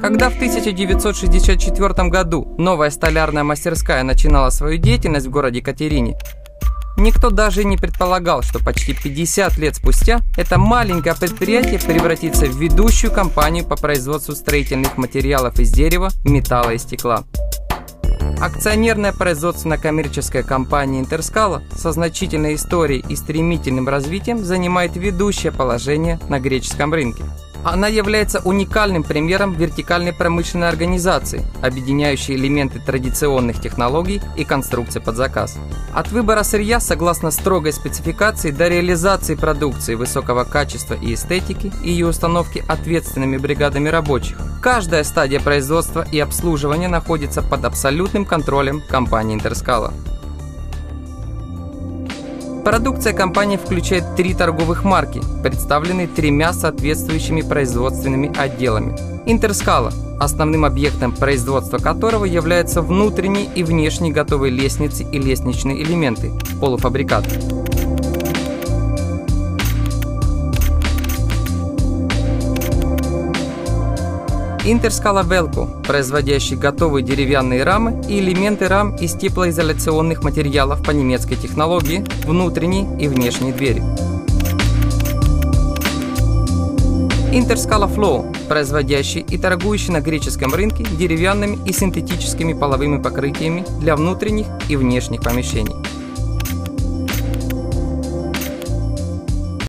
Когда в 1964 году новая столярная мастерская начинала свою деятельность в городе Катерине, Никто даже не предполагал, что почти 50 лет спустя это маленькое предприятие превратится в ведущую компанию по производству строительных материалов из дерева, металла и стекла. Акционерная производственно-коммерческая компания Интерскала со значительной историей и стремительным развитием занимает ведущее положение на греческом рынке. Она является уникальным примером вертикальной промышленной организации, объединяющей элементы традиционных технологий и конструкции под заказ. От выбора сырья согласно строгой спецификации до реализации продукции высокого качества и эстетики и ее установки ответственными бригадами рабочих. Каждая стадия производства и обслуживания находится под абсолютным контролем компании Интерскала. Продукция компании включает три торговых марки, представленные тремя соответствующими производственными отделами. Интерскала, основным объектом производства которого являются внутренние и внешние готовые лестницы и лестничные элементы, полуфабрикаты. Интерскала Велко, производящий готовые деревянные рамы и элементы рам из теплоизоляционных материалов по немецкой технологии, внутренние и внешние двери. Интерскала Flow, производящий и торгующий на греческом рынке деревянными и синтетическими половыми покрытиями для внутренних и внешних помещений.